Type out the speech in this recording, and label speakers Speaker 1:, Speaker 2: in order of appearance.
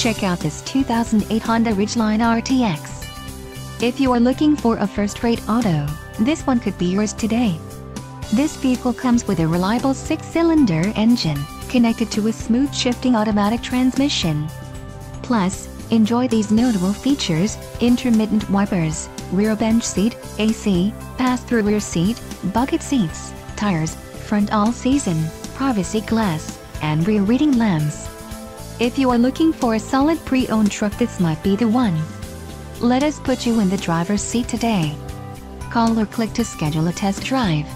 Speaker 1: Check out this 2008 Honda Ridgeline RTX. If you are looking for a first-rate auto, this one could be yours today. This vehicle comes with a reliable six-cylinder engine, connected to a smooth shifting automatic transmission. Plus, enjoy these notable features, intermittent wipers, rear bench seat, AC, pass-through rear seat, bucket seats, tires, front all-season, privacy glass, and rear reading lamps. If you are looking for a solid pre-owned truck this might be the one. Let us put you in the driver's seat today. Call or click to schedule a test drive.